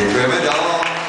Remember,